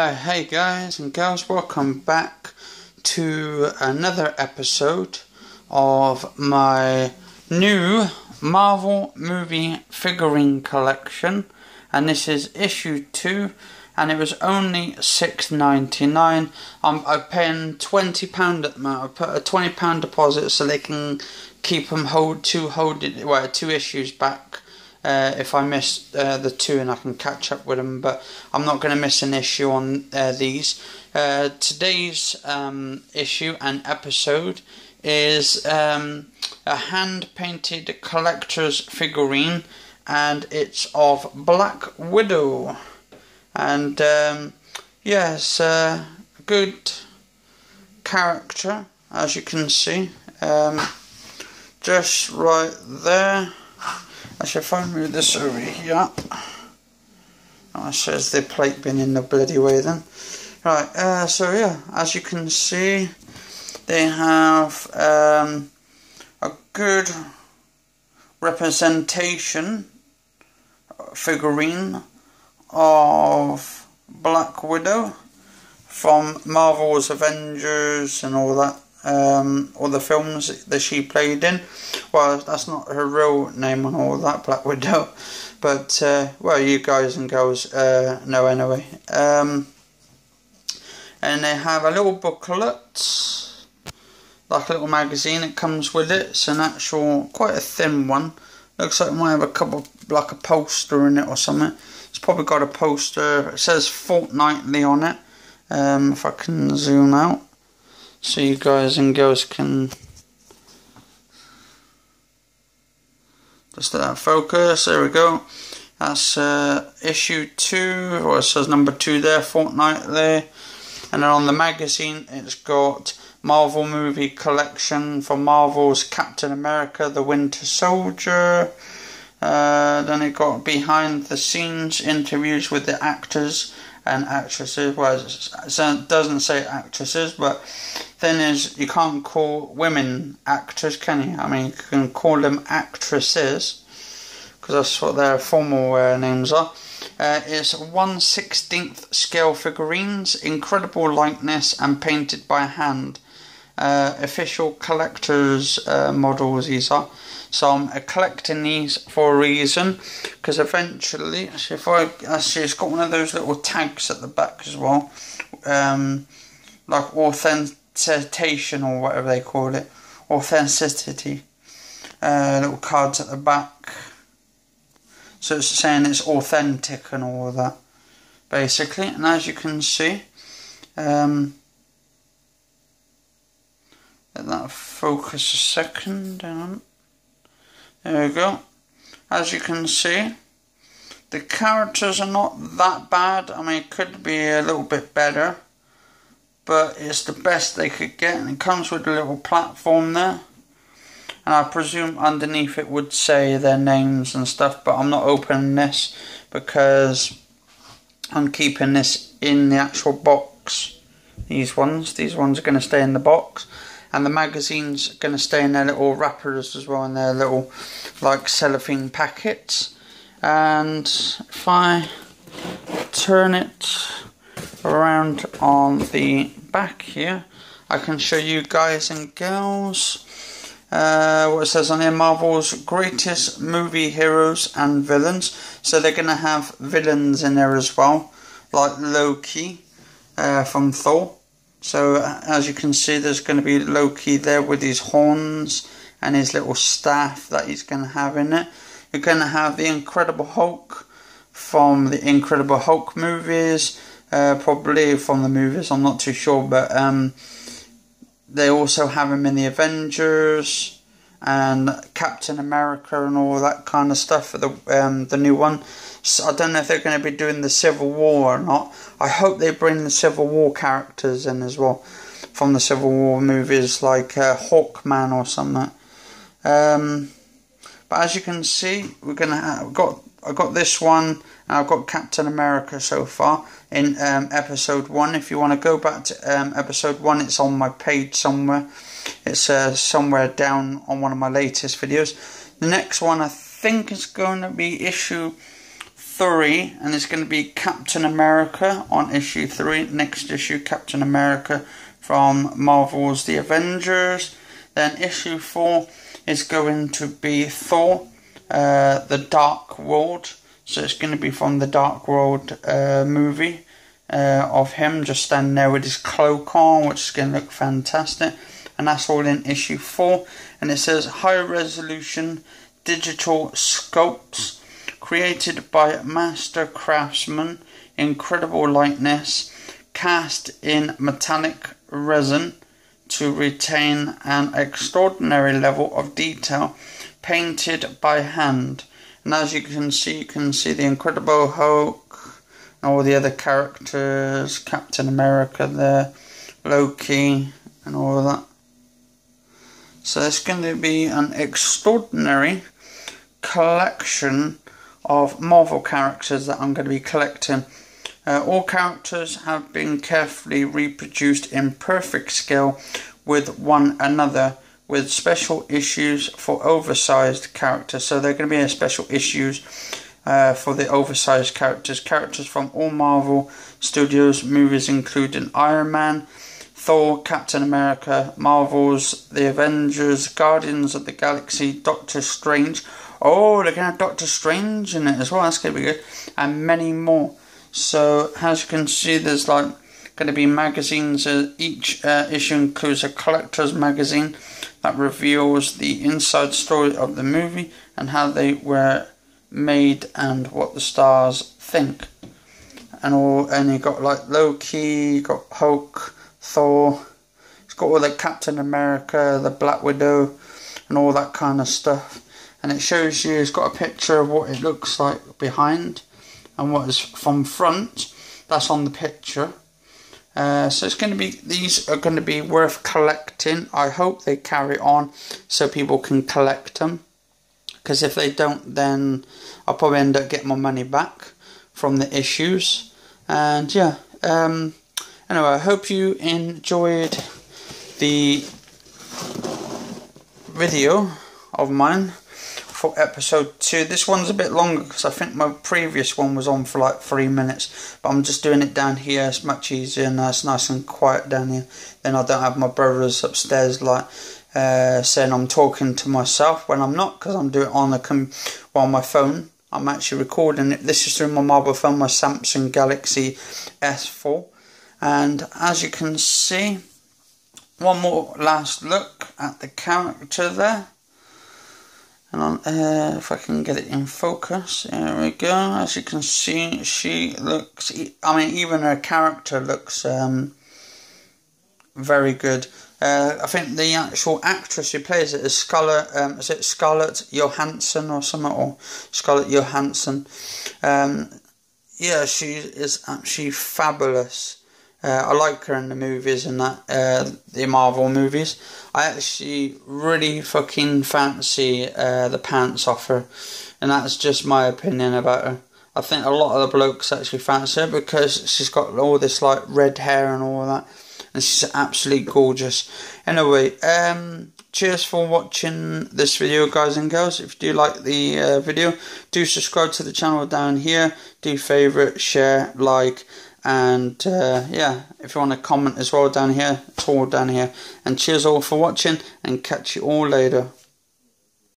Uh, hey guys and girls, welcome back to another episode of my new Marvel movie figurine collection, and this is issue two, and it was only six ninety nine. I'm I'm paying twenty pound at the moment. I put a twenty pound deposit so they can keep them hold two hold well two issues back uh, if I miss uh, the two and I can catch up with them, but I'm not going to miss an issue on uh, these. Uh, today's um, issue and episode is um, a hand painted collector's figurine, and it's of Black Widow. And um, yes, uh, good character, as you can see. Um, just right there. I should find move this over here. Oh, says the plate been in the bloody way then. Right, uh, so yeah, as you can see, they have um, a good representation figurine of Black Widow from Marvel's Avengers and all that um, all the films that she played in. Well, that's not her real name on all that, Black Widow, but uh, well, you guys and girls uh, know anyway. Um, and they have a little booklet, like a little magazine. It comes with it. It's an actual, quite a thin one. Looks like it might have a couple, like a poster in it or something. It's probably got a poster. It says fortnightly on it. Um, if I can zoom out so you guys and girls can just let that focus. There we go. That's uh, issue 2 or it says number 2 there Fortnight there. and then on the magazine it's got Marvel movie collection for Marvel's Captain America the Winter Soldier. Uh, then it got behind the scenes interviews with the actors and actresses. Well, it doesn't say actresses, but thing is, you can't call women actors, can you? I mean, you can call them actresses because that's what their formal uh, names are. Uh, it's 1 16th scale figurines, incredible likeness, and painted by hand. Uh, official collector's uh, models these are. So I'm collecting these for a reason because eventually, if I actually it's got one of those little tags at the back as well, um, like authentication or whatever they call it, authenticity. Uh, little cards at the back. So it's saying it's authentic and all that, basically. And as you can see, um, let that focus a second. Hang There we go. As you can see, the characters are not that bad. I mean, it could be a little bit better, but it's the best they could get. And it comes with a little platform there. And I presume underneath it would say their names and stuff, but I'm not opening this because I'm keeping this in the actual box. These ones, these ones are going to stay in the box and the magazine's going to stay in their little wrappers as well in their little like cellophane packets. And if I turn it around on the back here I can show you guys and girls uh, what it says on here Marvel's greatest movie heroes and villains. So they're going to have villains in there as well like Loki uh, from Thor so as you can see, there's going to be Loki there with his horns and his little staff that he's going to have in it. You're going to have the Incredible Hulk from the Incredible Hulk movies, uh, probably from the movies. I'm not too sure, but um, they also have him in the Avengers and Captain America and all that kind of stuff for the um, the new one. So I don't know if they're going to be doing the Civil War or not. I hope they bring the Civil War characters in as well from the Civil War movies, like uh, Hawkman or something. Um, but as you can see, we're gonna have, got I got this one and I've got Captain America so far in um, episode one. If you want to go back to um, episode one, it's on my page somewhere. It's uh, somewhere down on one of my latest videos. The next one I think is going to be issue three, and it's going to be Captain America on issue three. Next issue, Captain America from Marvel's The Avengers. Then issue four is going to be Thor, uh, The Dark World. So it's going to be from the Dark World uh, movie uh, of him just standing there with his cloak on, which is going to look fantastic. And that's all in issue four. And it says high resolution digital sculpts created by master craftsmen, incredible lightness, cast in metallic resin to retain an extraordinary level of detail, painted by hand. And as you can see, you can see the Incredible Hulk and all the other characters, Captain America there, Loki, and all that. So it's going to be an extraordinary collection of Marvel characters that I'm going to be collecting. Uh, all characters have been carefully reproduced in perfect scale with one another with special issues for oversized characters. So they're going to be special issues uh, for the oversized characters. Characters from all Marvel Studios movies, including Iron Man, Thor, Captain America, Marvel's The Avengers, Guardians of the Galaxy, Doctor Strange. Oh, they're going to have Doctor Strange in it as well. That's going to be good. And many more. So, as you can see, there's like going to be magazines. Uh, each uh, issue includes a collector's magazine that reveals the inside story of the movie and how they were made and what the stars think. And all, and you got like Loki, you got Hulk, Thor. It's got all the Captain America, the Black Widow, and all that kind of stuff. And it shows you. It's got a picture of what it looks like behind, and what is from front. That's on the picture. Uh, so it's going to be these are going to be worth collecting. I hope they carry on so people can collect them. Because if they don't, then I'll probably end up getting my money back from the issues. And yeah, um, anyway, I hope you enjoyed the video of mine for episode two. This one's a bit longer because I think my previous one was on for like three minutes, but I'm just doing it down here. It's much easier and it's nice and quiet down here. Then I don't have my brothers upstairs like uh, saying I'm talking to myself when I'm not because I'm doing it on the com- on my phone. I'm actually recording it. This is through my mobile phone, my Samsung Galaxy S4, and as you can see, one more last look at the character there. And on, uh, if I can get it in focus, there we go. As you can see, she looks. I mean, even her character looks um, very good. Uh, I think the actual actress who plays it is Scarlett. Um, is it Scarlett Johansson or something, or Scarlett Johansson? Um, yeah, she is actually fabulous. Uh, I like her in the movies and that uh, the Marvel movies. I actually really fucking fancy uh, the pants off her, and that's just my opinion about her. I think a lot of the blokes actually fancy her because she's got all this like red hair and all that, and she's absolutely gorgeous. Anyway, um, cheers for watching this video, guys and girls. If you do like the uh, video, do subscribe to the channel down here. Do favorite, share, like and uh, yeah, if you want to comment as well down here, it's all down here. And cheers all for watching, and catch you all later.